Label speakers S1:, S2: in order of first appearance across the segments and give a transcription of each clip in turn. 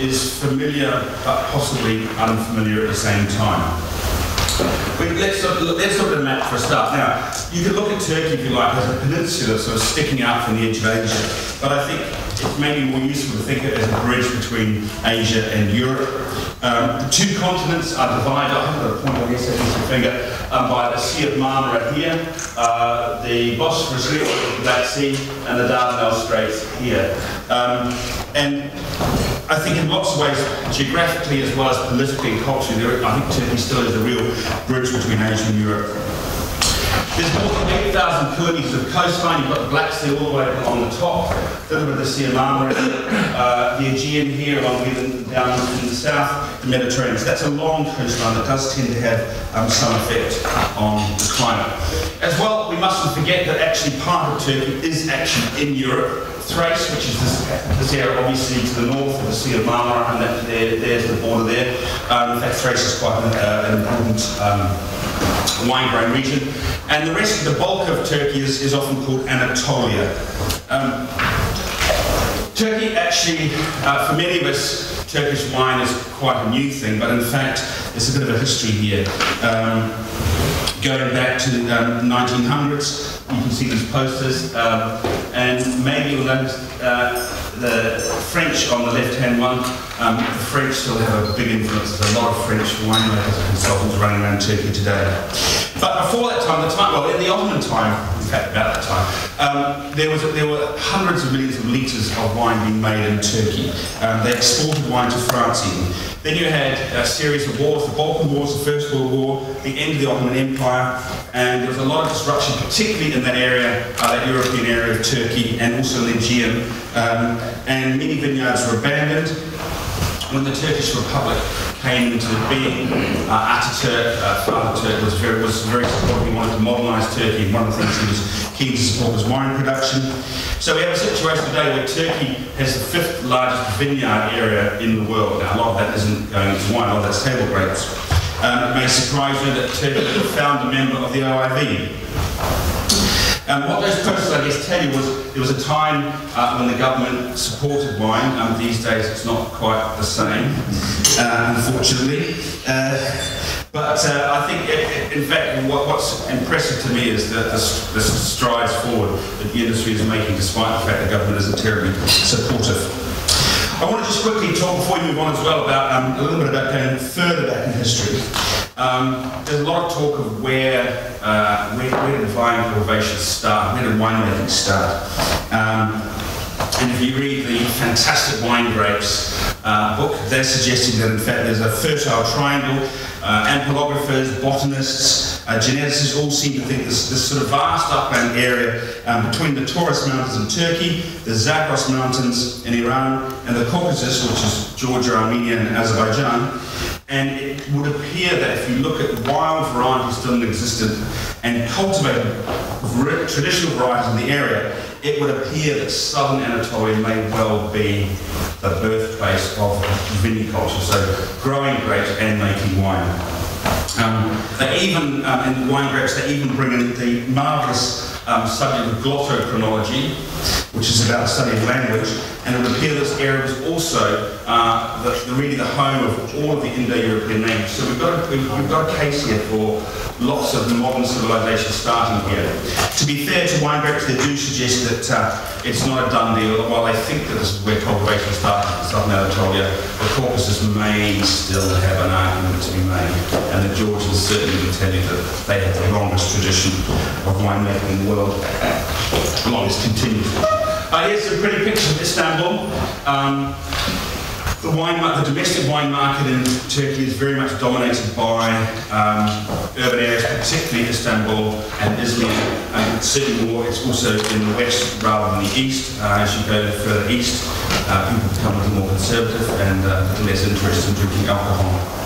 S1: is familiar but possibly unfamiliar at the same time. But let's look, let's look at the map for a start. Now, you can look at Turkey, if you like, as a peninsula sort of sticking out from the edge of Asia. But I think it's maybe more useful to think of it as a bridge between Asia and Europe. Um, the two continents are divided, I haven't got a point on my finger, um, by the Sea of Marmara here, uh, the Bosphorus River, the Black Sea, and the Dardanelles Straits here. Um, and I think in lots of ways, geographically as well as politically and culturally, there, I think Turkey still is a real bridge between Asia and Europe. There's more than 8,000 kilometres of coastline. You've got the Black Sea all the way along the top, a little bit of the Sea of Marmara, uh, the Aegean here, along with down in the south, the Mediterranean. So that's a long coastline that does tend to have um, some effect on the climate. As well, we mustn't forget that actually part of Turkey is actually in Europe. Thrace, which is this, this, area obviously to the north of the Sea of Marmara, and that, there, there's the border there. Um, in fact, Thrace is quite an, uh, an important um, wine growing region. And the rest of the bulk of Turkey is, is often called Anatolia. Um, Turkey actually, uh, for many of us, Turkish wine is quite a new thing, but in fact, there's a bit of a history here. Going back to the um, 1900s, you can see these posters, um, and maybe you'll notice uh, the French on the left-hand one. Um, the French still have a big influence. There's a lot of French winemakers and consultants running around Turkey today. But before that time, the time, well, in the Ottoman time, about that time, um, there was there were hundreds of millions of litres of wine being made in Turkey. Um, they exported wine to France even. Then you had a series of wars, the Balkan Wars, the First World War, the end of the Ottoman Empire, and there was a lot of disruption, particularly in that area, uh, that European area of Turkey, and also Aegean. Um, and many vineyards were abandoned. When the Turkish Republic came into being, uh, Ataturk, uh, Father Turk, was very, was very supportive. He wanted to modernise Turkey, and one of the things he was keen to support was wine production. So we have a situation today where Turkey has the fifth largest vineyard area in the world. Now, a lot of that isn't going into wine, a lot of that's table grapes. Um, it may surprise you that Turkey is a founder member of the OIV. Um, what those posters, I guess, tell you was there was a time uh, when the government supported wine. Um, these days, it's not quite the same, uh, unfortunately. Uh, but uh, I think, it, in fact, what, what's impressive to me is that the, the strides forward that the industry is making, despite the fact the government isn't terribly supportive. I want to just quickly talk before we move on as well about um, a little bit about going further back in history. Um, there's a lot of talk of where, uh, where, where did vine cultivation start, where did winemaking start. Um, and if you read the Fantastic Wine Grapes uh, book, they're suggesting that in fact there's a fertile triangle. Uh, ampelographers, botanists, uh, geneticists all seem to think this, this sort of vast upland area um, between the Taurus Mountains in Turkey, the Zagros Mountains in Iran, and the Caucasus, which is Georgia, Armenia, and Azerbaijan, and it would appear that if you look at wild varieties still in existence and cultivated traditional varieties in the area, it would appear that southern Anatolia may well be the birthplace of viniculture, so growing grapes and making wine. Um, they even, um, in wine grapes, they even bring in the marvellous um, subject of glottochronology, which is about the study of language, and it would appear this area was also uh, the, the, really the home of all of the Indo-European names. So we've got, a, we've, got a case here for lots of modern civilization starting here. To be fair to grapes, they do suggest that uh, it's not a done deal. While they think that this is where cultivation started in southern Anatolia, the Caucasus may still have an argument to be made, and the Georgians certainly would tell you that they have the longest tradition of winemaking in the world, longest continuous. Uh, here's some pretty pictures of Istanbul. Um, the wine, the domestic wine market in Turkey is very much dominated by um, urban areas, particularly Istanbul and Izmir, and certainly more. It's also in the west rather than the east. Uh, as you go further east, uh, people become a little more conservative and uh, less interested in drinking alcohol.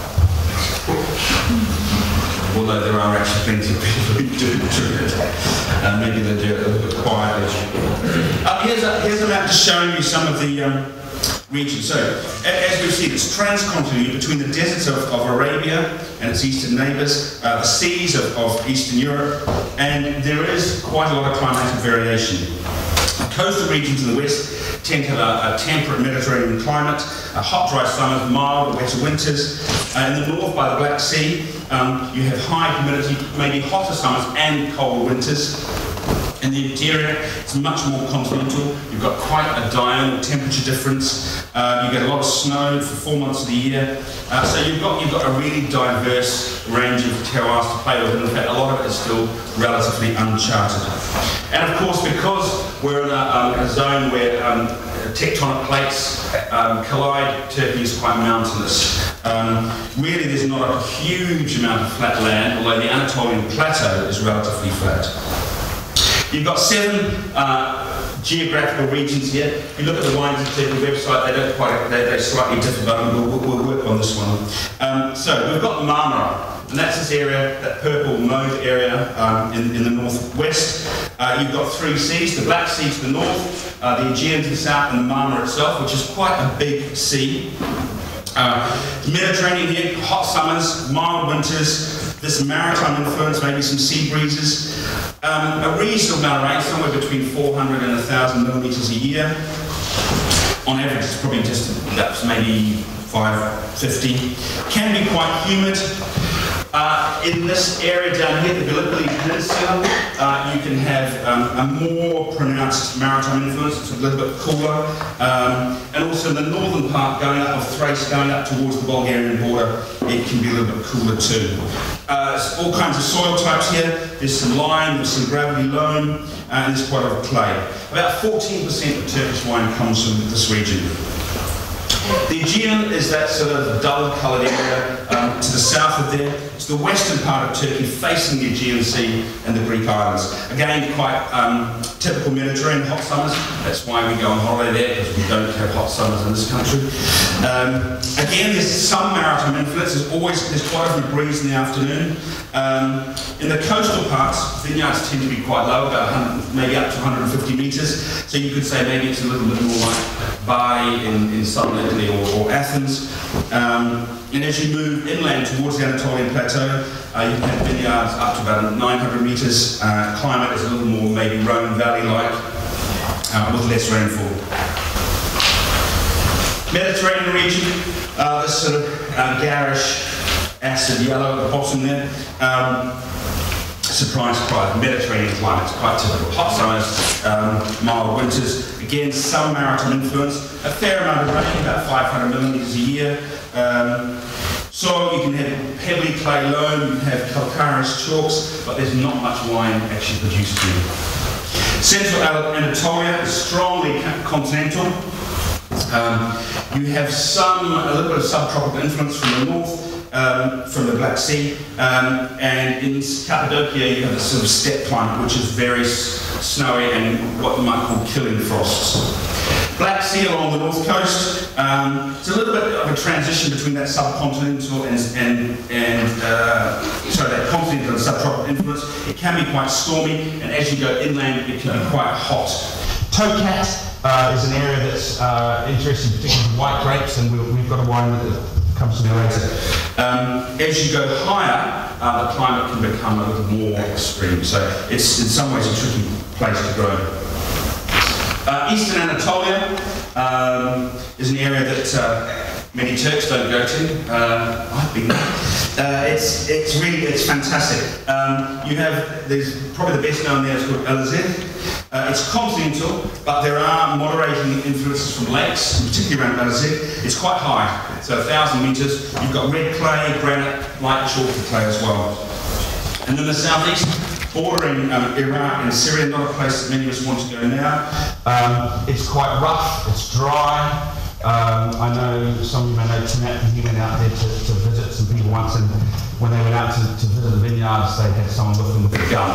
S1: Although there are actually plenty of people who do drink it, and maybe they do it a little bit quietly. Map just showing you some of the um, region. So, as we've seen, it's transcontinental between the deserts of, of Arabia and its eastern neighbours, uh, the seas of, of Eastern Europe, and there is quite a lot of climatic variation. The coastal regions in the west tend to have a, a temperate Mediterranean climate, a hot, dry summers, mild, wetter winters. Uh, in the north, by the Black Sea, um, you have high humidity, maybe hotter summers and cold winters. In the interior, it's much more continental. You've got quite a diurnal temperature difference. Uh, you get a lot of snow for four months of the year. Uh, so you've got, you've got a really diverse range of terroirs to play with. And in fact, a lot of it is still relatively uncharted. And of course, because we're in a, um, a zone where um, tectonic plates um, collide, Turkey is quite mountainous. Um, really, there's not a huge amount of flat land, although the Anatolian plateau is relatively flat. You've got seven uh, geographical regions here. If you look at the Wines of Turkey website, they don't quite, they, they're slightly different, but we'll, we'll, work on this one. Um, so we've got the Marmara, and that's this area, that purple mauve area um, in, in, the northwest. Uh, you've got three seas, the Black Sea to the north, uh, the Aegean to the south, and the Marmara itself, which is quite a big sea. Uh, Mediterranean here, hot summers, mild winters, this maritime influence, maybe some sea breezes. Um, a reasonable amount of rain, somewhere between 400 and 1,000 millimetres a year. On average, it's probably just that's maybe 550. Can be quite humid. Uh, in this area down here, the Gallipoli Peninsula, uh, you can have um, a more pronounced maritime influence. It's a little bit cooler. Um, and also in the northern part, going up of Thrace, going up towards the Bulgarian border, it can be a little bit cooler too. Uh, all kinds of soil types here. There's some lime, there's some gravelly loam, and there's quite a lot of clay. About 14% of Turkish wine comes from this region. The Aegean is that sort of dull coloured area um, to the south of there. It's the western part of Turkey facing the Aegean Sea and the Greek islands. Again, quite um, typical Mediterranean hot summers. That's why we go on holiday there, because we don't have hot summers in this country. Um, again, there's some maritime influence. There's always there's quite a breeze in the afternoon. Um, in the coastal parts, vineyards tend to be quite low, about maybe up to 150 metres. So you could say maybe it's a little bit more like Bari in, in southern Or, or Athens. Um, and as you move inland towards the Anatolian Plateau, uh, you can have vineyards up to about 900 metres. Uh, climate is a little more maybe Rhone Valley-like, uh, with less rainfall. Mediterranean region, uh, this sort of uh, garish acid yellow at the bottom there. Um, surprise, surprise, Mediterranean climate, it's quite typical. Hot summers, um, mild winters. Again, some maritime influence. A fair amount of rain, about 500 millimetres a year. Um, soil, you can have heavily clay loam, you can have calcareous chalks, but there's not much wine actually produced here. Central Anatolia is strongly continental. Um, you have some, a little bit of subtropical influence from the north, um, from the Black Sea. Um, and in Cappadocia, you have a sort of steppe climate, which is very snowy and what you might call killing frosts. Black Sea along the north coast. Um, it's a little bit of a transition between that subcontinental and, and, and uh, sorry, that continental and subtropical influence. It can be quite stormy, and as you go inland, it can be quite hot. Tokat uh, is an area that's uh, interesting, particularly white grapes, and we, have got a wine that comes to me later. Um, as you go higher, uh, the climate can become a little more extreme. So it's in some ways a tricky place to grow. Uh, Eastern Anatolia um, is an area that uh, many Turks don't go to. Uh, I've been there. Uh, it's, it's really, it's fantastic. Um, you have, there's probably the best known there is called Elazig. Uh, it's continental, but there are moderating influences from lakes, particularly around Elazig. It's quite high, so 1,000 metres. You've got red clay, granite, light chalk clay as well. And then the southeast, bordering um, Iraq and Syria, not a place that many of us want to go now. Um, it's quite rough, it's dry. Um, I know some of you may know Tanat, he went out there to, to visit some people once and when they went out to, to visit the vineyards, they had someone with them with a gun,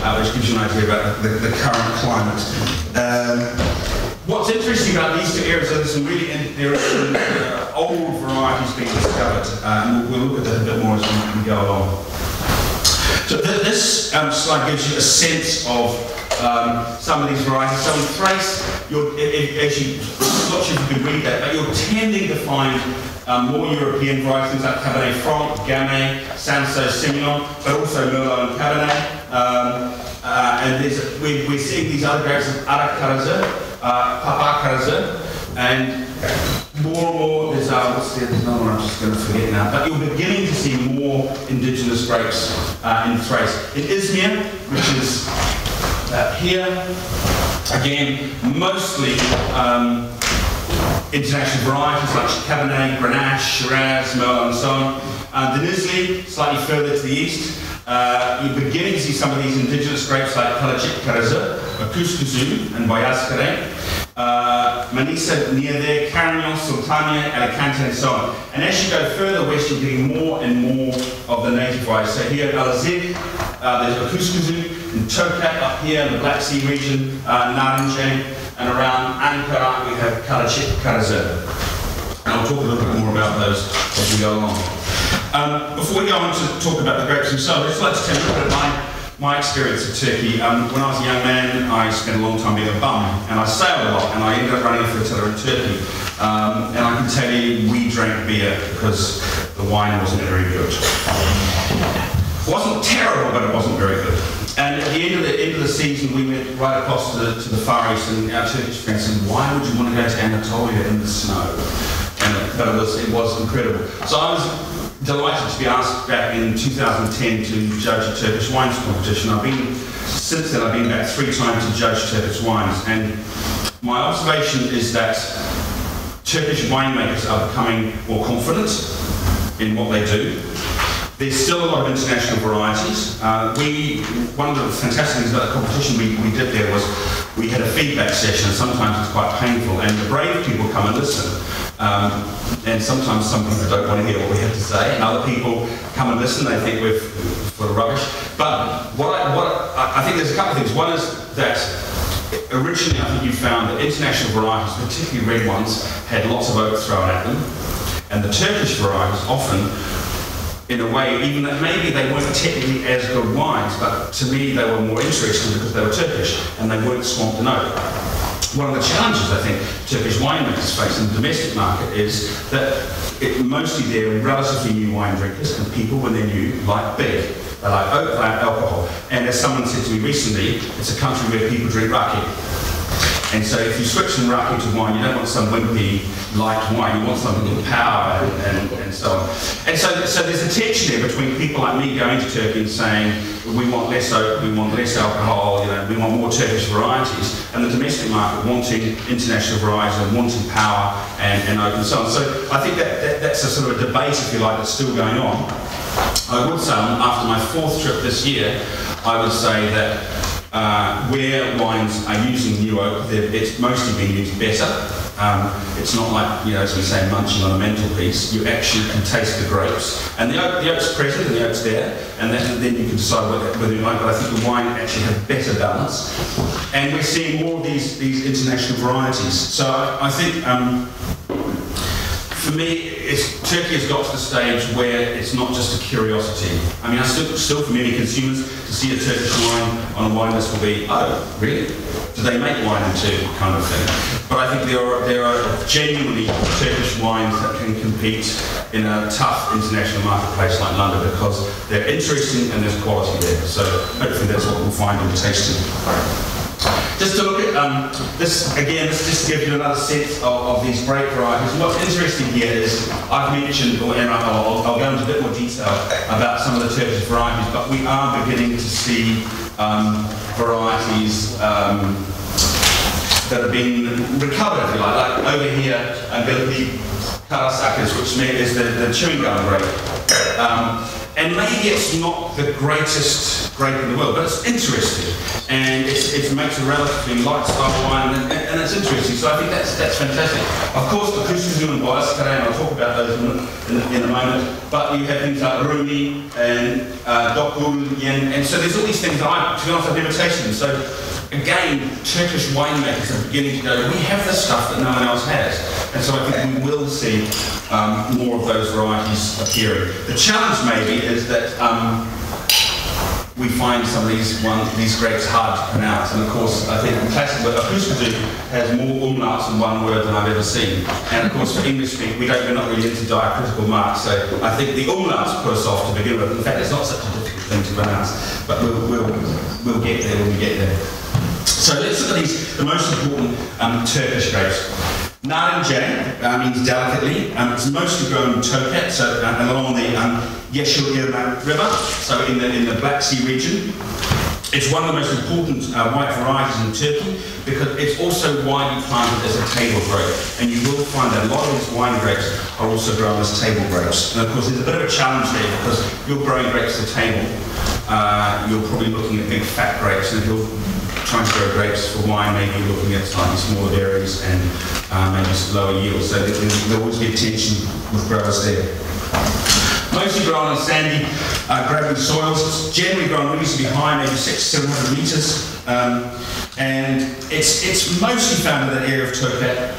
S1: uh, which gives you an idea about the, the, current climate. Um, what's interesting about these two areas, there's some really there are some uh, old varieties being discovered, uh, and we'll, we'll, look at that a bit more as we, we go along. So th this um, slide gives you a sense of um, some of these varieties. So in Thrace, you're, as you, not sure if you can read that, but you're tending to find um, more European varieties like Cabernet Franc, Gamay, Cinsault, Semillon, but also Merlot and Cabernet. Um, uh, and we, we're seeing these other grapes of Aracarazé, uh, Papa and more and more, there's, uh, what's the, there's another one I'm just going to forget now, but you're beginning to see more indigenous grapes uh, in Thrace. In Izmir, which is uh, here, again, mostly um, international varieties like Cabernet, Grenache, Shiraz, Merlot, and so on. Uh, Denizli, slightly further to the east, uh, you're beginning to see some of these indigenous grapes like Kalecik Karası, Öküzgözü, and Boyaz uh, Manisa near there, Carignan, Sultaniye, Alicante, and so on. And as you go further west, you're getting more and more of the native varieties. So here at Elazig, uh, there's Öküzgözü, in Tokat up here in the Black Sea region, uh, Narince, and around Ankara we have Kalecik Karası. And I'll talk a little bit more about those as we go along. Um, before we go on to talk about the grapes themselves, I'd just like to tell you a little bit my my experience of Turkey, um, when I was a young man, I spent a long time being a bum, and I sailed a lot, and I ended up running a flotilla in Turkey. Um, and I can tell you, we drank beer because the wine wasn't very good. It wasn't terrible, but it wasn't very good. And at the end of the end of the season, we went right across to the, to the Far East, and our Turkish friends said, "Why would you want to go to Anatolia in the snow?" And, but it was it was incredible. So I was delighted to be asked back in 2010 to judge a Turkish wines competition. I've been, since then, I've been back three times to judge Turkish wines, and my observation is that Turkish winemakers are becoming more confident in what they do. There's still a lot of international varieties. Uh, we, one of the fantastic things about the competition we, we did there was we had a feedback session, sometimes it's quite painful, and the brave people come and listen. Um, and sometimes some people don't want to hear what we have to say, and other people come and listen. They think we're full of rubbish. But what I, what I, I think there's a couple of things. One is that originally I think you found that international varieties, particularly red ones, had lots of oak thrown at them, and the Turkish varieties often in a way, even that maybe they weren't technically as good wines, but to me they were more interesting because they were Turkish and they weren't swamped in. One of the challenges I think Turkish winemakers face in the domestic market is that it, mostly they're relatively new wine drinkers and people when they're new like big. They like oak, alcohol. And as someone said to me recently, it's a country where people drink raki. And so if you switch from raki to wine, you don't want some wimpy light wine, you want something with power and, and, and, so on. And so, so there's a tension there between people like me going to Turkey and saying, we want less oak, we want less alcohol, you know, we want more Turkish varieties, and the domestic market wanting international varieties and wanting power and, and oak and so on. So I think that, that that's a sort of a debate, if you like, that's still going on. I would say, after my fourth trip this year, I would say that uh, where wines are using new oak, it's mostly being used better. Um, it's not like, you know, as we say, munching on a mantelpiece. You actually can taste the grapes. And the, oak, the oak's present and the oak's there, and then, then you can decide whether, whether you like But I think the wine actually has better balance. And we're seeing more of these, these international varieties. So I, I think um, for me, Turkey has got to the stage where it's not just a curiosity. I mean, I still, still for many consumers, to see a Turkish wine on a wine list will be, oh, really? Do they make wine in Turkey, kind of thing? But I think there are, there are genuinely Turkish wines that can compete in a tough international marketplace like London because they're interesting and there's quality there. So hopefully that's what we'll find in tasting. Just to look at um, this again, this just gives you another sense of, of, these grape varieties. What's interesting here is I've mentioned, or I'll, I'll, go into a bit more detail about some of the Turkish varieties, but we are beginning to see um, varieties um, that have been recovered, if you like. Like over here, I'm going to be Karasakız, which is the, the chewing gum grape. And maybe it's not the greatest grape in the world, but it's interesting. And it's, it makes a relatively light style wine, and, and, it's interesting. So I think that's that's fantastic. Of course, the Öküzgözü and today, and I'll talk about those in, in, in, a moment. But you have things like Rumi and uh, Dokul, and, and so there's all these things that I, to be honest, I've never tasted. So again, Turkish winemakers are beginning to go, we have the stuff that no one else has. And so I think we will see um, more of those varieties appearing. The challenge maybe is that um, we find some of these these grapes hard to pronounce. And of course, I think classic word Öküzgözü has more umlauts in one word than I've ever seen. And of course, for English speak, we don't, we're not really into diacritical marks, so I think the umlauts put us off to begin with. In fact, it's not such a difficult thing to pronounce, but we'll, we'll, we'll get there when we get there. So let's look at these, the most important um, Turkish grapes. Narince uh, means delicately. Um, it's mostly grown in Tokat, so uh, along the um, Yeşil Irmak River, so in the, in the Black Sea region. It's one of the most important uh, white varieties in Turkey because it's also widely planted as a table grape. And you will find that a lot of these wine grapes are also grown as table grapes. And of course, there's a bit of a challenge there because you're growing grapes to table, uh, you're probably looking at big fat grapes. And if you're trying to grow grapes for wine, maybe looking at slightly smaller berries and uh, maybe lower yields. So there'll always be tension with growers there. Mostly grown on sandy, uh, gravelly soils. Generally grown reasonably high, maybe six, seven hundred meters. Um, and it's, it's mostly found in that area of Tokat.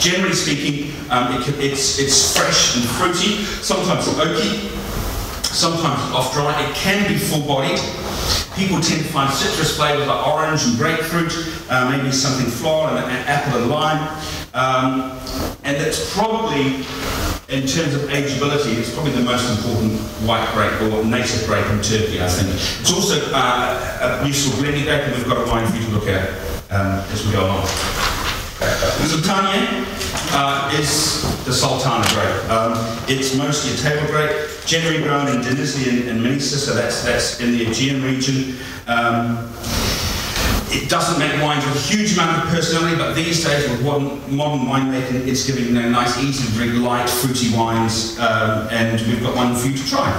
S1: Generally speaking, um, it can, it's, it's fresh and fruity, sometimes oaky, sometimes off dry. It can be full bodied. People tend to find citrus flavors like orange and grapefruit, uh, maybe something floral and, apple and lime. Um, and that's probably, in terms of ageability, it's probably the most important white grape or native grape in Turkey, I think. It's also uh, a useful blending grape, and we've got a wine for you to look at um, as we go along. Sultaniye uh, is the Sultana grape. Um, it's mostly a table grape, generally grown in Denizli and, and Manisa, so that's, that's in the Aegean region. Um, it doesn't make wines with a huge amount of personality, but these days with modern, modern winemaking, it's giving you know, nice, easy to drink, light, fruity wines, um, and we've got one for you to try.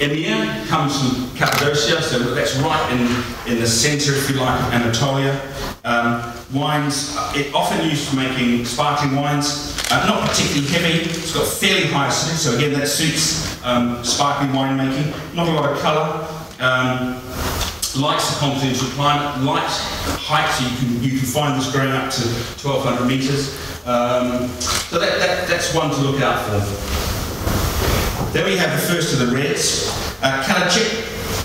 S1: Emir comes from Cappadocia, so that's right in, in the centre, if you like, of Anatolia. Um, wines, it often used for making sparkling wines, uh, not particularly heavy, it's got fairly high acidity, so again that suits um, sparkling winemaking. Not a lot of colour. Um, likes the continental climate, likes height, so you can, you can find this growing up to 1200 metres. Um, so that, that, that's one to look out for. Then we have the first of the reds, uh,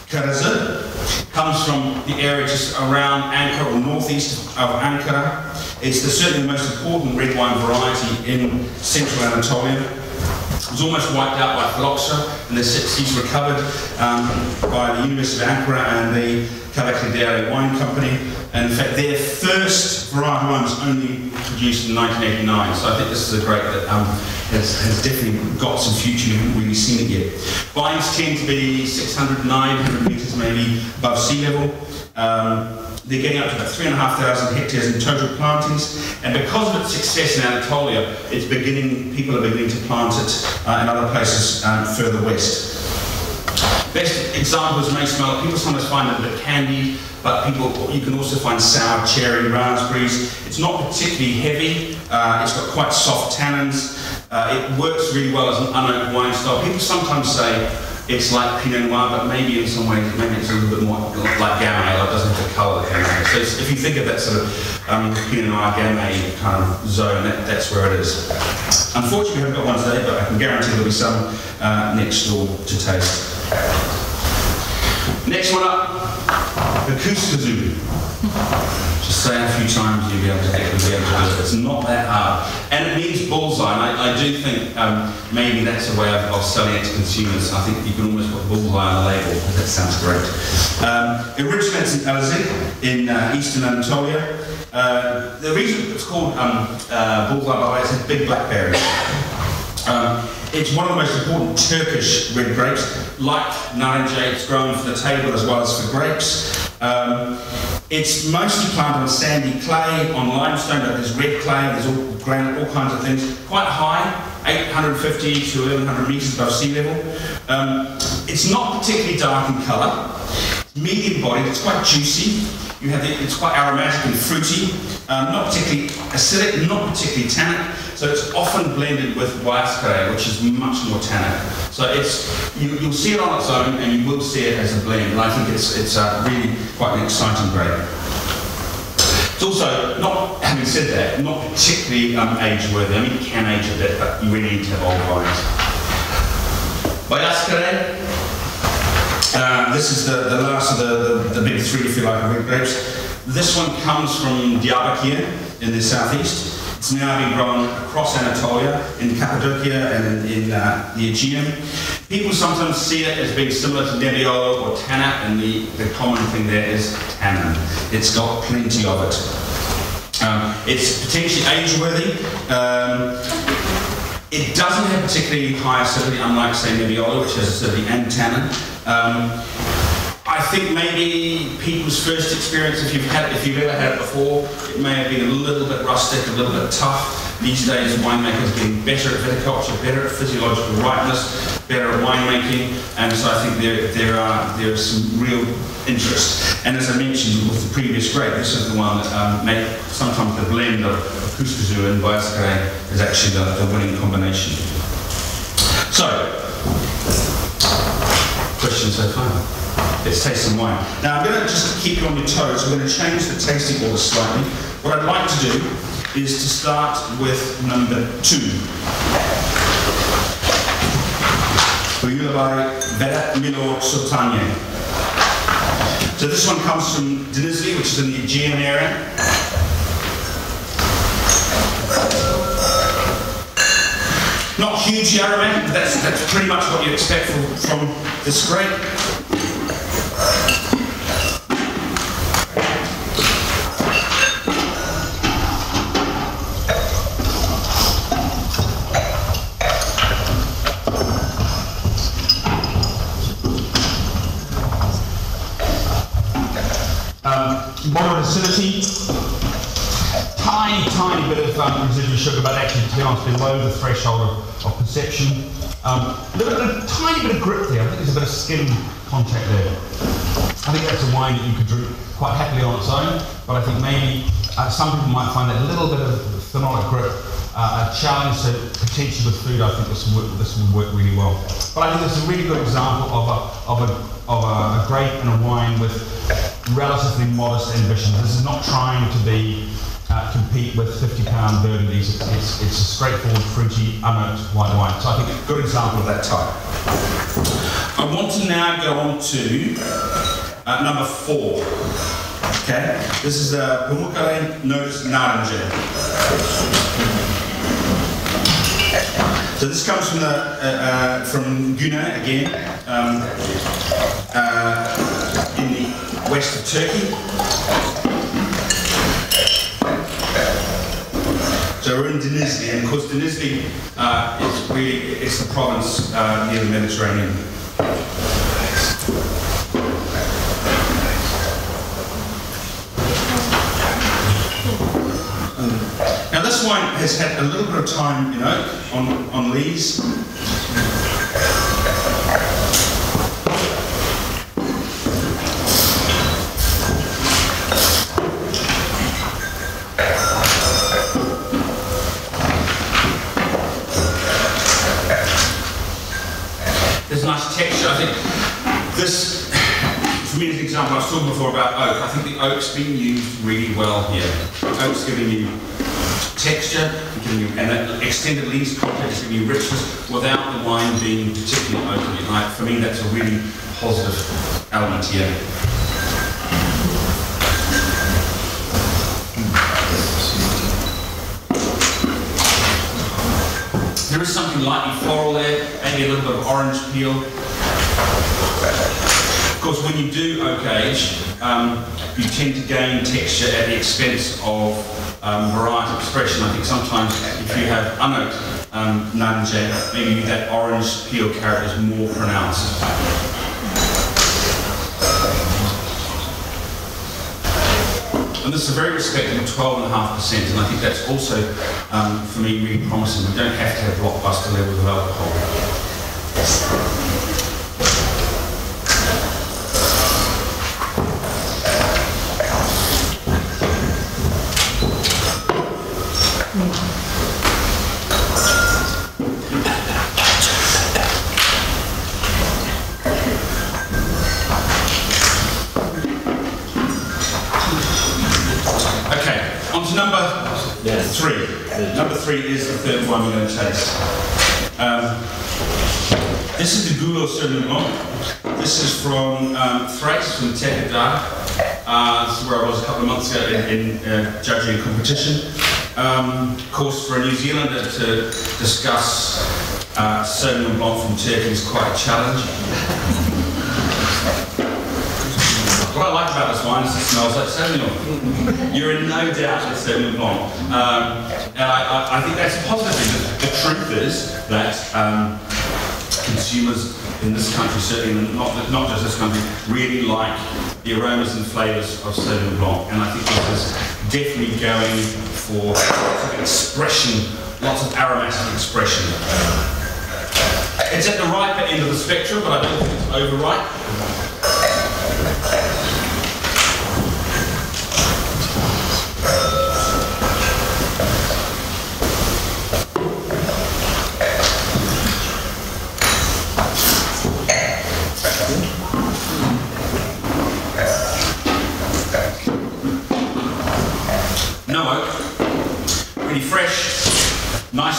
S1: Karazı comes from the area just around Ankara or northeast of Ankara. It's the, certainly the most important red wine variety in central Anatolia. Was almost wiped out by phylloxera in the 60s, recovered um, by the University of Ankara and the Kavakli Wine Company. And in fact, their first variety wine was only produced in 1989. So I think this is a grape that um, has, has, definitely got some future. We haven't really seen it yet. Vines tend to be 600, 900 metres maybe above sea level. Um, they're getting up to about 3,500 hectares in total plantings, and because of its success in Anatolia, it's beginning, people are beginning to plant it uh, in other places um, further west. Best examples may smell, people sometimes find it a bit candy, but people, you can also find sour cherry, raspberries. It's not particularly heavy, uh, it's got quite soft tannins. Uh, it works really well as an unoaked wine style. People sometimes say it's like Pinot Noir, but maybe in some ways, maybe it's a little bit more like Gamay, it doesn't have the colour that Gamay So if you think of that sort of um, Pinot Noir, Gamay kind of zone, that, that's where it is. Unfortunately, we haven't got one today, but I can guarantee there'll be some uh, next door to taste. Next one up, the Öküzgözü. Just say it a few times you'll be able to you'll be able to do it. It's not that hard. And it means bullseye. And I, I do think um, maybe that's a way of, of, selling it to consumers. I think you can almost put bullseye on the label that sounds great. Um, it originates in Elazig in uh, eastern Anatolia. Uh, the reason it's called um, uh, bullseye, by the way, it's a big blackberry. Um, it's one of the most important Turkish red grapes. Like Narince, it's grown for the table as well as for grapes. Um, it's mostly planted on sandy clay, on limestone, but there's red clay, there's all granite, all kinds of things. Quite high, 850 to 1100 metres above sea level. Um, it's not particularly dark in colour. Medium bodied, it's quite juicy. You have the, it's quite aromatic and fruity, um, not particularly acidic, not particularly tannic. So it's often blended with Boğazkere, which is much more tannic. So it's you, will see it on its own, and you will see it as a blend. And I think it's it's uh, really quite an exciting grape. It's also not, having said that, not particularly um, age worthy. I mean, it can age a bit, but you really need to have old. Boğazkere Uh, this is the, the last of the, the, the big three, if you like, red grapes. This one comes from Diyarbakir in the southeast. It's now been grown across Anatolia, in Cappadocia and in, uh, the Aegean. People sometimes see it as being similar to Nebbiolo or Tannat, and the, the common thing there is tannin. It's got plenty of it. Um, it's potentially age-worthy. Um, it doesn't have particularly high acidity, unlike, say, Nebbiolo, which has acidity and tannin. Um, think maybe people's first experience, if you've had, if you've ever had it before, it may have been a little bit rustic, a little bit tough. These days, winemakers getting better at viticulture, better at physiological ripeness, better at winemaking, and so I think there there are there is some real interest. And as I mentioned with the previous grape, this is the one that um, made sometimes the blend of, Couscous and Boğazkere is actually the, the winning combination. So, questions so far? Taste some wine. Now I'm going to just keep you on your toes. I'm going to change the tasting order slightly. What I'd like to do is to start with number two. by Vera Milo Sultaniye. So this one comes from Denizli, which is in the Aegean area. Not hugely aromatic, but that's, that's pretty much what you expect from, from this grape. Moderate tiny, tiny bit of um, residual sugar, but actually, to be honest, below the threshold of, of perception. Um, a, little, a tiny bit of grip there. I think there's a bit of skin contact there. I think that's a wine that you could drink quite happily on its own, but I think maybe uh, some people might find that a little bit of phenolic grip uh, a challenge to potentially with food. I think this will, work, this work really well. But I think it's a really good example of a, of a, of a, a grape and a wine with relatively modest ambitions. This is not trying to be uh, compete with 50 pound burgundies. It's, it's, a straightforward, fruity, unoaked white wine. So I think a good example of that type. I want to now go on to uh, number four. Okay, this is the Pamukkale Notes Narince. So this comes from the uh, uh, from Guna again, um, uh, west of Turkey. So we're in Denizli, and of course Denizli uh, is really it's the province uh, near the Mediterranean. Now this wine has had a little bit of time, you know, on, on lees. There's a nice texture. I think this, for me as an example, I was talking before about oak. I think the oak's been used really well here. Oak's giving you texture, giving you, that extended lees context giving you richness without the wine being particularly oaky. Like, for me, that's a really positive element here. There is something lightly floral there, maybe a little bit of orange peel. Course, when you do oak age, um, you tend to gain texture at the expense of um, variety of expression. I think sometimes if you have unoaked um, Narince, maybe that orange peel carrot is more pronounced. And this is a very respectable 12.5%, and I think that's also, um, for me, really promising. We don't have to have blockbuster levels of alcohol. Three. Is the third one we're going to taste. Um, This is the Gülor Sauvignon. This is from um, Thrace, from Tekirdağ. Uh, this is where I was a couple of months ago in, in uh, judging a competition. Um, of course, for a New Zealander to discuss uh, Sauvignon Blanc from Turkey is quite a challenge. What I like about this wine is it smells like Sauvignon. You're in no doubt it's Sauvignon Blanc. Um, and I, I, I, think that's a positive thing. The, the truth is that um, consumers in this country, certainly not, not just this country, really like the aromas and flavours of Sauvignon Blanc. And I think this is definitely going for expression, lots of aromatic expression. It's at the riper end of the spectrum, but I don't think it's overripe.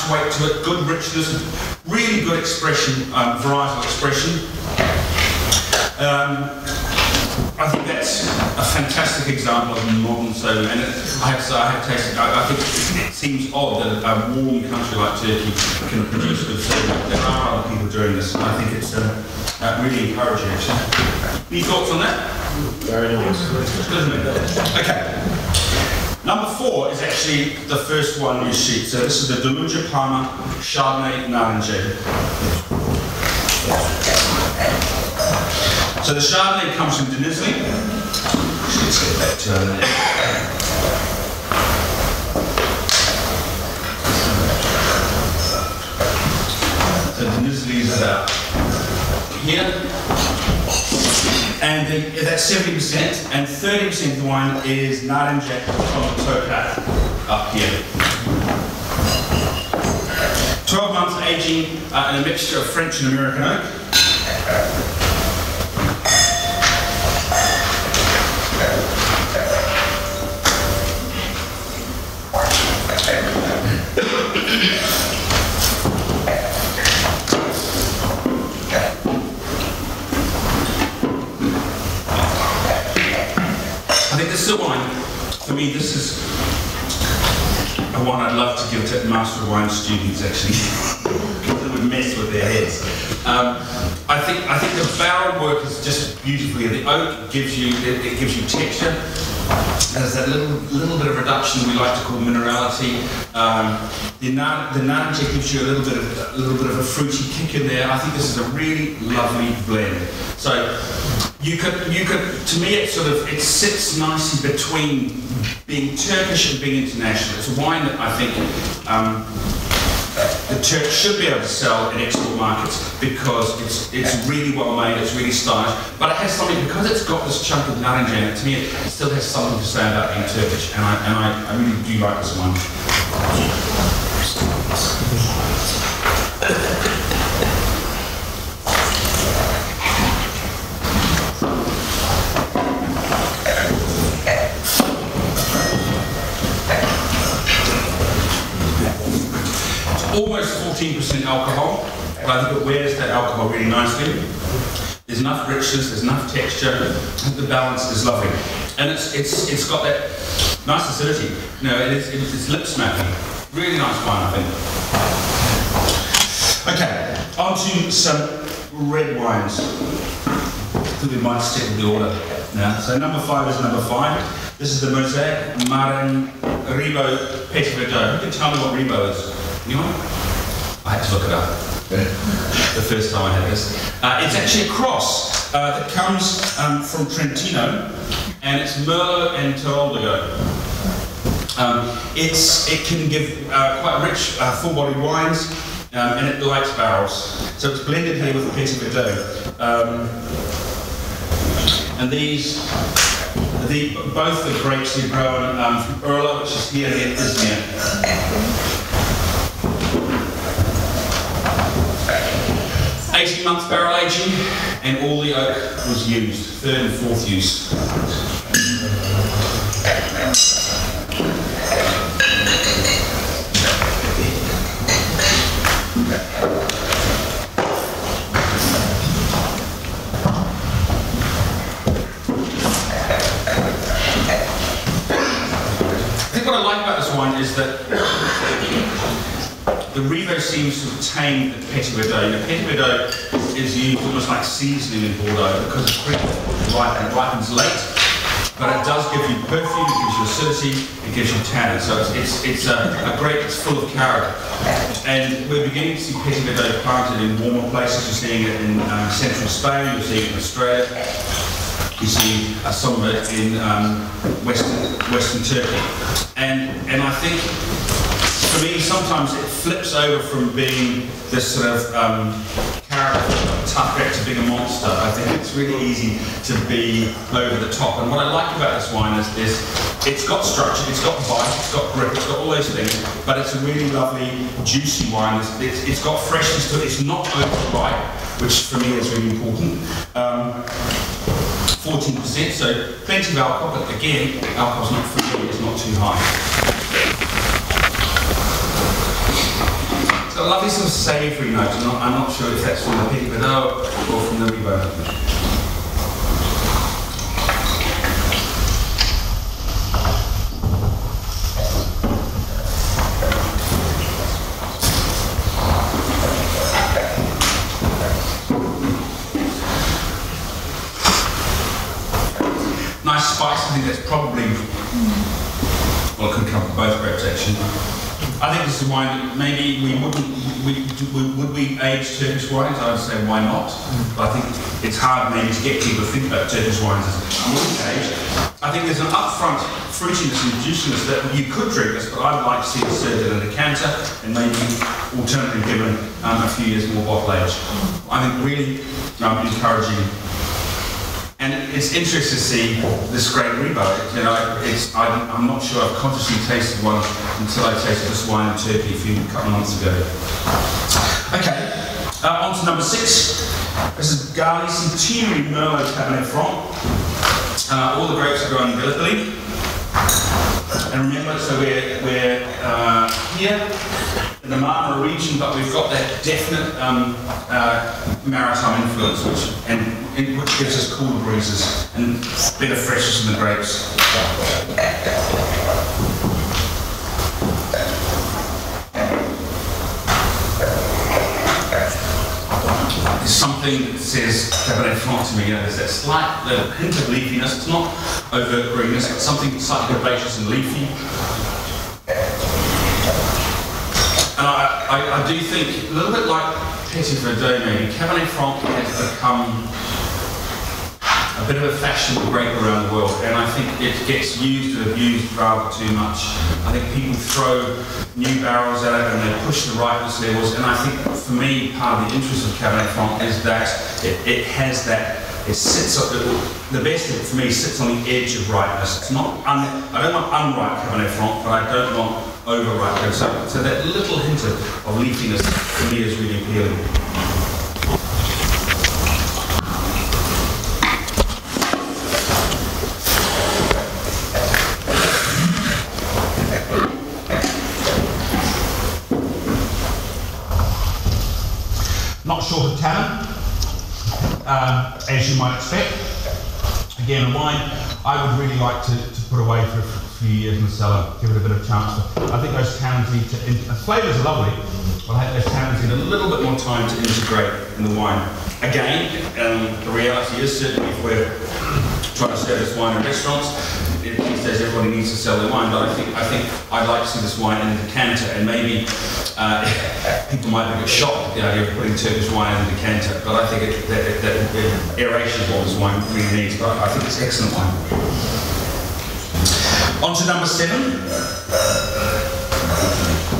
S1: Nice weight to it, good richness, really good expression, um, varietal expression. Um, I think that's a fantastic example of modern Sauvignon. And it, I have to say, I have tasted. I, I think it, seems odd that a warm country like Turkey can produce good Sauvignon. There are other people doing this, and I think it's uh, uh, really encouraging. Actually, any thoughts on that?
S2: Very nice.
S1: Okay. Number four is actually the first one on your sheet. So this is the Doluca Palmer Chardonnay Narince. So the Chardonnay comes from Denizli. Let's get back to. So Denizli is about here and the, that's 70%, and 30% of the wine is Narinjak from the Tokat up here. 12 months aging uh, in a mixture of French and American oak. For me, this is a wine I'd love to give to Master Wine students, actually, because it would mess with their heads. Um, I think I think the barrel work is just beautifully. The oak gives you it, it gives you texture. There's that little little bit of reduction we like to call minerality. Um, the the Narinjak gives you a little bit of a little bit of a fruity kick in there. I think this is a really lovely blend. So you could, you could, to me, it sort of, it sits nicely between being Turkish and being international. It's a wine that I think um, the church should be able to sell in export markets because it's it's really well made, it's really stylish, but it has something because it's got this chunk of Narince in it. To me, it still has something to say about being Turkish, and I and I, I really do like this one. Almost 14% alcohol, but I think it wears that alcohol really nicely. There's enough richness, there's enough texture, the balance is lovely. And it's, it's, it's got that nice acidity. You know, it is, it's lip smacking. Really nice wine, I think. Okay, on to some red wines. I think we might stick with the order now. So number five is number five. This is the Mozaik Marin Rebo Petit Verdot. Who can tell me what Rebo is? Want? I had to look it up. the first time I had this. Uh, it's actually a cross uh, that comes um, from Trentino, and it's Merlot and Teroldego. Um, it's, it can give uh, quite rich, uh, full-bodied wines, um, and it likes barrels. So it's blended here with a Petit Verdot. Um, and these, the, both the grapes are grown um, from Urla, which is here near Izmir. months barrel aging, and all the oak was used, third and fourth use. I think what I like about this wine is that the Rivo seems to retain the Petit Verdot. You know, Petit Verdot is used almost like seasoning in Bordeaux because it's quick, and ripens late. But it does give you perfume, it gives you acidity, it gives you tannin. So it's, it's, it's a, a great, it's full of character. And we're beginning to see Petit Verdot planted in warmer places. You're seeing it in um, central Spain, you're seeing it in Australia. You see uh, some of it in um, western western Turkey, and and I think for me sometimes it flips over from being this sort of um, character tough to being a monster. I think it's really easy to be over the top. And what I like about this wine is, is it's got structure, it's got bite, it's got grip, it's got all those things, but it's a really lovely, juicy wine. It's, it's, it's got freshness to it. It's not overripe, which for me is really important. Um, 14%, so plenty of alcohol, but again, alcohol's not free, it's not too high. So a lovely sort of savoury note, I'm not, I'm not sure if that's from the Petit Verdot or from the Rivo. Nice spice, I think that's probably, well, it could come from both grapes actually. I think this is why maybe we wouldn't, we, we, would we age Turkish wines? I would say why not? But I think it's hard maybe to get people to think about Turkish wines as wouldn't age. I think there's an upfront fruitiness and juiciness that you could drink this, but I'd like to see it served in a decanter and maybe alternatively given um, a few years more bottle age. I think really um, encouraging and it's interesting to see this great Rivo. You know, it's, I'm, I'm, not sure I've consciously tasted one until I tasted this wine in Turkey a few couple of months ago. Okay, uh, on to number six. This is Gali Centenary Merlot Cabernet Franc. Uh, all the grapes are grown in Gallipoli. And remember, so we're, we're uh, here in the Marmara region, but we've got that definite um, uh, maritime influence, which, and, which gives us cooler breezes and better freshness in the grapes. There's something that says Cabernet Franc to me, you know, there's that slight little hint of leafiness. It's not overt greenness, but something slightly herbaceous and leafy. And I, I, do think, a little bit like Petit Verdot maybe, Cabernet Franc has become a bit of a fashionable grape around the world, and I think it gets used and abused rather too much. I think people throw new barrels at it and they push the ripeness levels, and I think for me, part of the interest of Cabernet Franc is that it, it has that it sits on, the best of it for me sits on the edge of ripeness. It's not un, I don't want unripe Cabernet Franc, but I don't want overripe. So, so that little hint of, of leafiness for me is really appealing. Not short of tannin, um, as you might expect. Again, a wine I would really like to, to put away for a few years in the cellar, give it a bit of chance. I think those need to, the flavours are lovely, but I think those tannins need a little bit more time to integrate in the wine. Again, um, the reality is certainly if we're trying to serve this wine in restaurants, these days everybody needs to sell their wine, but I think I think I'd like to see this wine in a decanter, and maybe uh, people might be shocked at the idea of putting Turkish wine in a decanter, but I think it, that, that, that aeration is what this wine really needs. But I think it's excellent wine. On to number seven,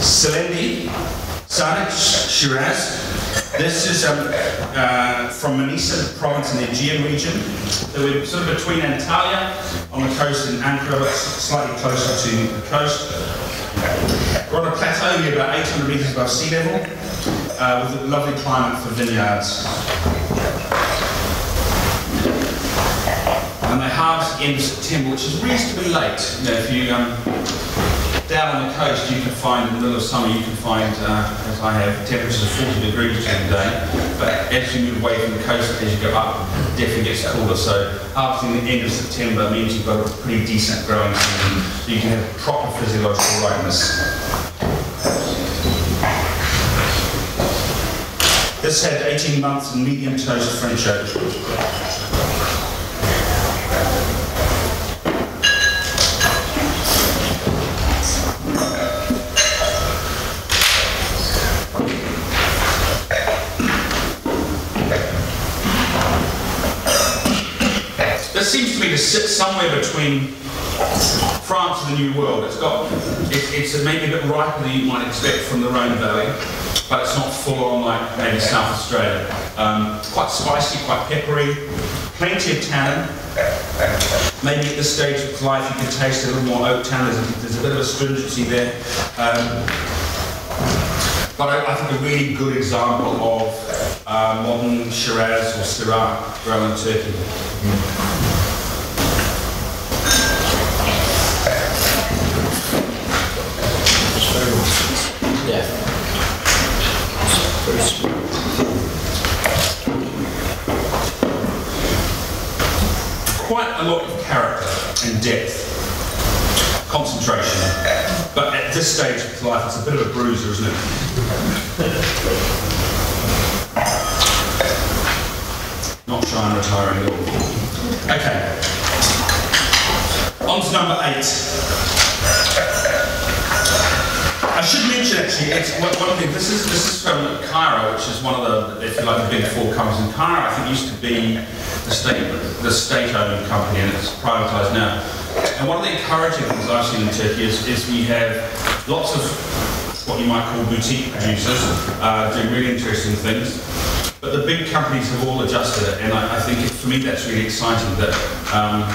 S1: Selendi, Sarnec Shiraz. This is um, uh, from Manisa province in the Aegean region. So we're sort of between Antalya on the coast and Ankara, slightly closer to the coast. We're on a plateau here about 800 metres above sea level, uh, with a lovely climate for vineyards. And they harvest in September, which is reasonably late. You know, if you um, down on the coast, you can find, in the middle of summer, you can find, uh, as I have, temperatures of 40 degrees during the day. But as you move away from the coast, as you go up, it definitely gets cooler. So harvesting the end of September means you've got a pretty decent growing season. So you can have proper physiological ripeness. This had 18 months in medium toast French oak. This seems to me to sit somewhere between France and the New World. It's got, it, it's maybe a bit riper than you might expect from the Rhone Valley, but it's not full on like maybe South Australia. Um, quite spicy, quite peppery, plenty of tannin. Maybe at this stage of life you can taste a little more oak tannin. There's a, there's a bit of astringency there. Um, but I, I think a really good example of uh, modern Shiraz or Syrah grown in Turkey.
S2: Yeah. Very smooth.
S1: quite a lot of character and depth, concentration. But at this stage of life, it's a bit of a bruiser, isn't it? Not shy and retiring at all. Okay. On to number eight. I should mention actually, one thing. This is this is from Kayra, which is one of the, if you like, the big four companies in Cairo. I think used to be the state the state-owned company, and it's privatised now. And one of the encouraging things I've seen in Turkey is, is we have lots of what you might call boutique producers uh, doing really interesting things. But the big companies have all adjusted it, and I, I think it, for me that's really exciting. That um,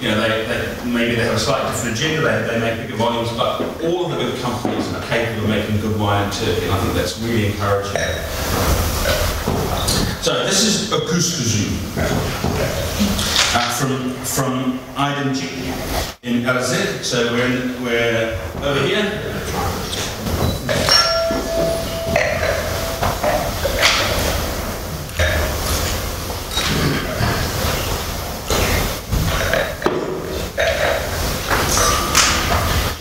S1: you know they, they maybe they have a slightly different agenda, they, they make bigger volumes, but all of the big companies are capable of making good wine in Turkey, and I think that's really encouraging. So this is Öküzgözü uh, from from Aydıncık in Elazığ. So we're in, we're over here.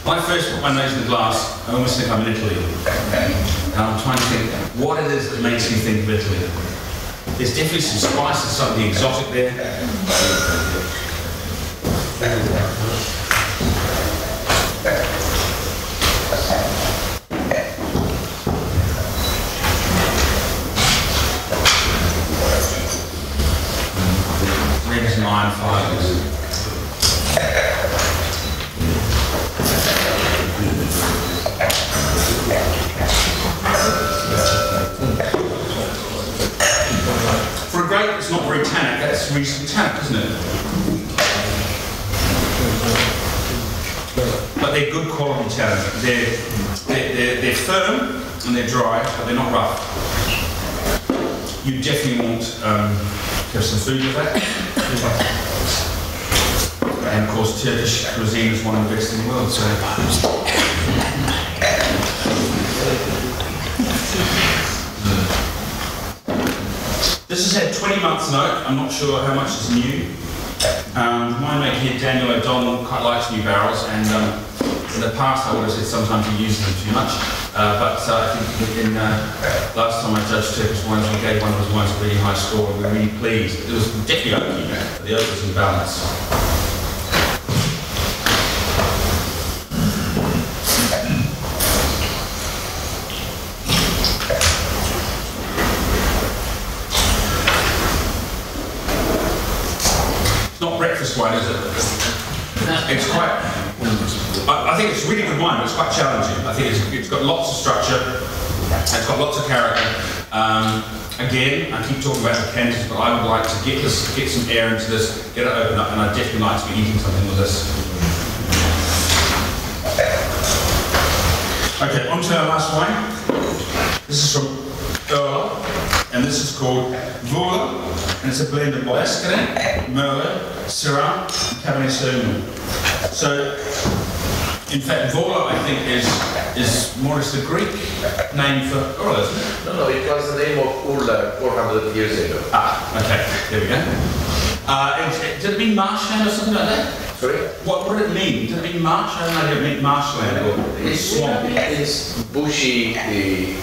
S1: My first put my nose in the glass, I almost think I'm in Italy. And I'm trying to think what it is that makes me think of Italy. There's definitely some spice and something exotic there. Maybe some fibers. For a that's reasonably tannic, isn't it? But they're good quality. They're, they're, they're, they're firm and they're dry, but they're not rough. You definitely want um, to have some food with that. And of course, Turkish cuisine is one of the best in the world. So. This has had 20 months oak. I'm not sure how much is new. Um, my mate here, Daniel O'Donnell, quite likes new barrels, and um, in the past I would have said sometimes he uses them too much. Uh, but uh, I think in, uh, last time I judged Turkish wines, we gave one of his wines a really high score, and we were really pleased. It was definitely oaky, but the oak was in balance. Breakfast wine, is it? It's quite. I, I think it's really good wine, but it's quite challenging. I think it's, it's got lots of structure. It's got lots of character. Um, again, I keep talking about the cantons, but I would like to get this, get some air into this, get it open up, and I'd definitely like to be eating something with this. Okay, on to our last wine. This is from Urla, and this is called Vourla, and it's a blend of Boğazkere, Merlot, Syrah, and Cabernet Sauvignon. So, In fact, Vourla, I think, is is more or less the Greek name for Urla, isn't it?
S2: No, no, it was the name of Urla 400 years ago.
S1: Ah, okay, there we go. Uh, and, did it mean marshland or something like that?
S2: Sorry?
S1: What, would it mean? Did it mean marshland? I did it mean marshland or
S2: It's
S1: swamp?
S2: It's bushy eh,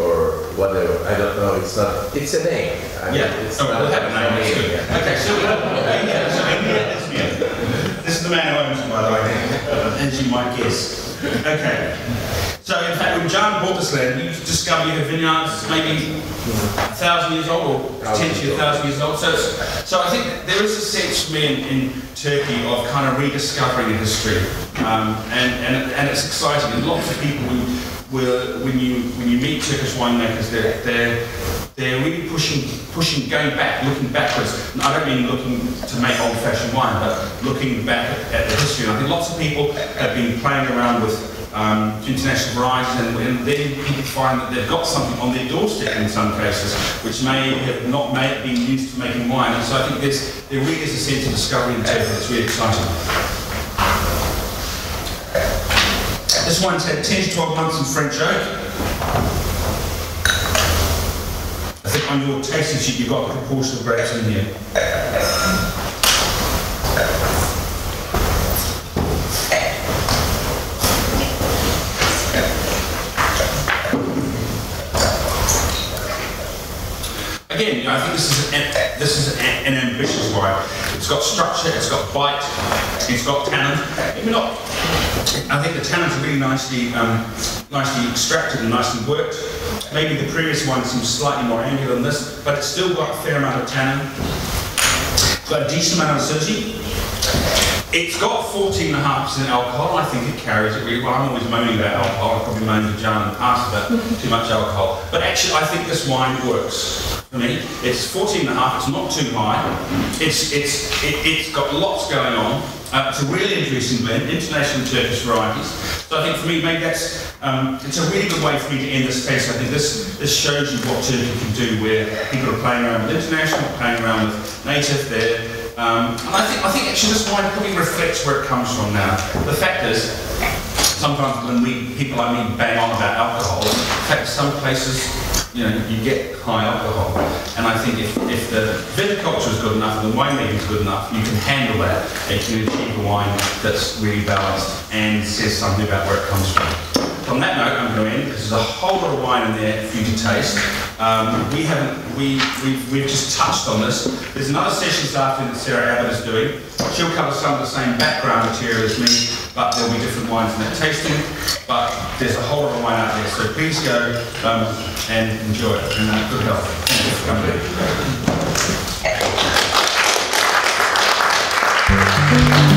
S2: or whatever. I don't know. It's not. It's a name. I mean,
S1: Yeah,
S2: It's
S1: oh, we'll have a name,
S2: yeah.
S1: Okay, so we have, yeah, so India is. This is the man who owns it, by the way, as you might guess. Okay. So in fact, when Can bought this land, you discovered you had vineyards maybe a thousand years old or potentially a thousand years old. So, so I think there is a sense for me in, in Turkey of kind of rediscovering history, um, and, and and it's exciting. And lots of people when, will, when you when you meet Turkish winemakers, they're they're they're really pushing pushing going back, looking backwards. And I don't mean looking to make old-fashioned wine, but looking back at, the history. And I think lots of people have been playing around with um, international varieties, and, and then people find that they've got something on their doorstep in some cases, which may have not made, been used for making wine. And so I think there's, there really is a sense of discovery in Turkey that's really exciting. This one's had 10 to 12 months in French oak. I think on your tasting sheet you've got the proportion of grapes in here. Again, I think this is an, this is an, an ambitious wine. It's got structure, it's got bite, it's got tannin. Maybe not. I think the tannins are really nicely, um, nicely extracted and nicely worked. Maybe the previous one seems slightly more angular than this, but it's still got a fair amount of tannin. Got a decent amount of acidity. It's got 14.5% alcohol. I think it carries it really well. I'm always moaning about alcohol. I've probably moaned to Can in the past about too much alcohol. But actually, I think this wine works for me. It's 14.5. It's not too high. It's, it's, it, it's got lots going on. Uh, it's a really interesting blend, international Turkish varieties. So I think for me, maybe that's, um, it's a really good way for me to end this case. I think this, this shows you what Turkey can do where people are playing around with international, playing around with native, they're um, and I think, I think actually this wine probably reflects where it comes from now. The fact is, sometimes when we, people I mean bang on about alcohol, in fact some places, you know, you get high alcohol. And I think if, if the viticulture is good enough and the winemaking is good enough, you can handle that and you can achieve a wine that's really balanced and says something about where it comes from. On that note, I'm going to end because there's a whole lot of wine in there for you to taste. Um, we haven't, we, we've, we've just touched on this. There's another session this afternoon that Sarah Abbott is doing. She'll cover some of the same background material as me, but there'll be different wines in that tasting. But there's a whole lot of wine out there, so please go um, and enjoy it. And uh, good health. Thank you for coming.